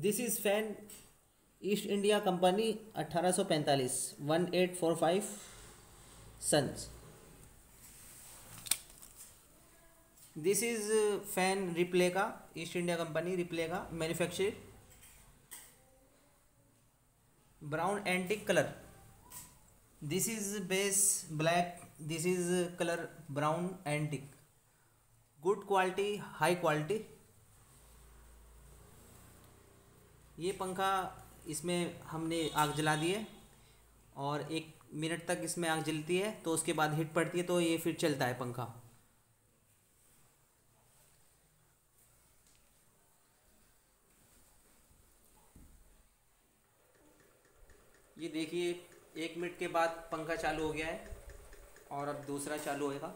This is fan East India Company 1845 1845 sons this is fan replica का East India company replay का manufacture brown antique colour this is base black this is colour brown antique good quality high quality ये पंखा इसमें हमने आग जला दी है और एक मिनट तक इसमें आग जलती है तो उसके बाद हिट पड़ती है तो ये फिर चलता है पंखा। ये देखिए, एक मिनट के बाद पंखा चालू हो गया है और अब दूसरा चालू होएगा।